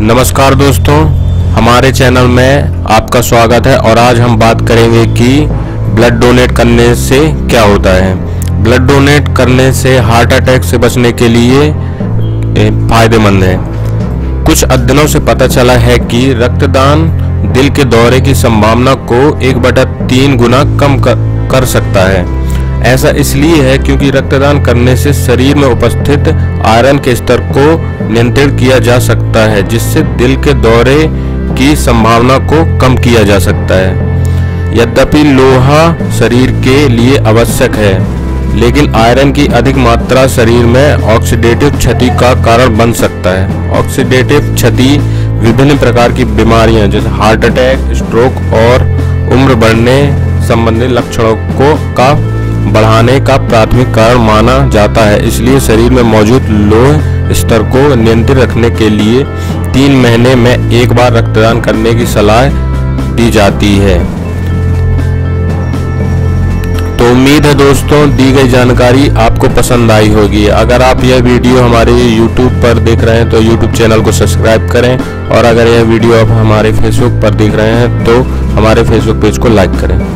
नमस्कार दोस्तों हमारे चैनल में आपका स्वागत है और आज हम बात करेंगे कि ब्लड डोनेट करने से क्या होता है। ब्लड डोनेट करने से हार्ट अटैक से बचने के लिए फ़ायदेमंद है। कुछ अध्ययनों से पता चला है कि रक्तदान दिल के दौरे की संभावना को एक बटा तीन गुना कम कर, कर सकता है। ऐसा इसलिए है क्योंकि रक्तदान करने से शरीर में उपस्थित आयरन के स्तर को नियंत्रित किया जा सकता है, जिससे दिल के दौरे की संभावना को कम किया जा सकता है। यद्यपि लोहा शरीर के लिए आवश्यक है, लेकिन आयरन की अधिक मात्रा शरीर में ऑक्सीडेटिव क्षति का कारण बन सकता है। ऑक्सीडेटिव क्षति विभिन्न प्रकार की बीमारियाँ, जैसे हार्ट अटैक, स्ट्रोक और उम्र बढ़ने संबंधित लक्षणों को का बढ़ाने का प्राथमिक कारण माना जाता है। इसलिए शरीर में मौजूद लोह स्तर को नियंत्रित रखने के लिए तीन महीने में एक बार रक्तदान करने की सलाह दी जाती है। तो उम्मीद है दोस्तों, दी गई जानकारी आपको पसंद आई होगी। अगर आप यह वीडियो हमारे YouTube पर देख रहे हैं तो YouTube चैनल को सब्सक्राइब करें और अगर यह वीडियो आप हमारे Facebook पर देख रहे हैं तो हमारे Facebook पेज को लाइक करें।